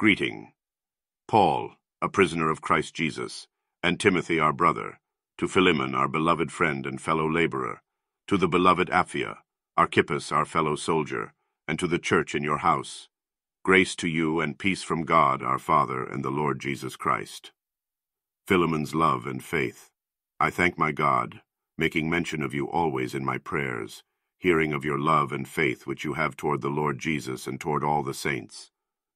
Greeting. Paul, a prisoner of Christ Jesus, and Timothy our brother, to Philemon our beloved friend and fellow laborer, to the beloved Apphia, Archippus our fellow soldier, and to the church in your house. Grace to you and peace from God our Father and the Lord Jesus Christ. Philemon's love and faith. I thank my God, making mention of you always in my prayers, hearing of your love and faith which you have toward the Lord Jesus and toward all the saints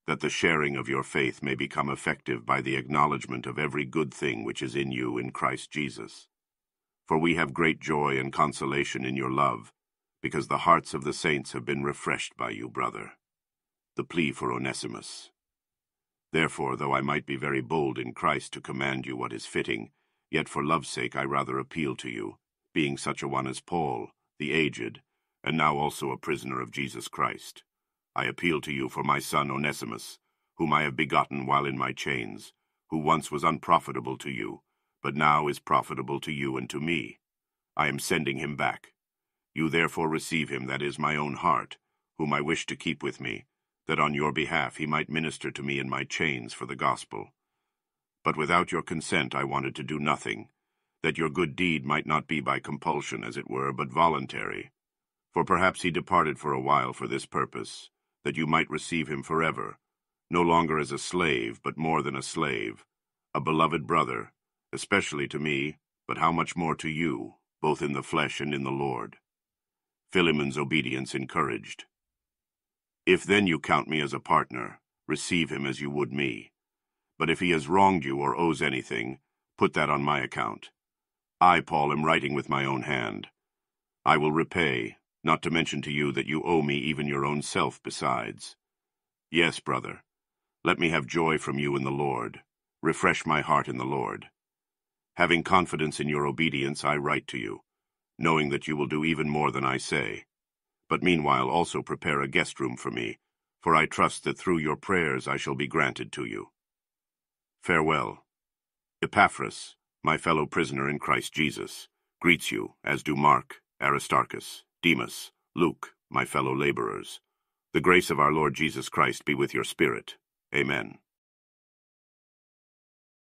that the sharing of your faith may become effective by the acknowledgement of every good thing which is in you in Christ Jesus. For we have great joy and consolation in your love, because the hearts of the saints have been refreshed by you, brother. The plea for Onesimus. Therefore, though I might be very bold in Christ to command you what is fitting, yet for love's sake I rather appeal to you, being such a one as Paul, the aged, and now also a prisoner of Jesus Christ. I appeal to you for my son Onesimus, whom I have begotten while in my chains, who once was unprofitable to you, but now is profitable to you and to me. I am sending him back. You therefore receive him, that is my own heart, whom I wish to keep with me, that on your behalf he might minister to me in my chains for the gospel. But without your consent I wanted to do nothing, that your good deed might not be by compulsion, as it were, but voluntary. For perhaps he departed for a while for this purpose, that you might receive him forever, no longer as a slave, but more than a slave, a beloved brother, especially to me, but how much more to you, both in the flesh and in the Lord. Philemon's obedience encouraged. If then you count me as a partner, receive him as you would me. But if he has wronged you or owes anything, put that on my account. I, Paul, am writing with my own hand. I will repay, not to mention to you that you owe me even your own self besides. Yes, brother, let me have joy from you in the Lord. Refresh my heart in the Lord. Having confidence in your obedience, I write to you, knowing that you will do even more than I say. But meanwhile also prepare a guest room for me, for I trust that through your prayers I shall be granted to you. Farewell. Epaphras, my fellow prisoner in Christ Jesus, greets you, as do Mark, Aristarchus, Demas, Luke, my fellow laborers. The grace of our Lord Jesus Christ be with your spirit. Amen.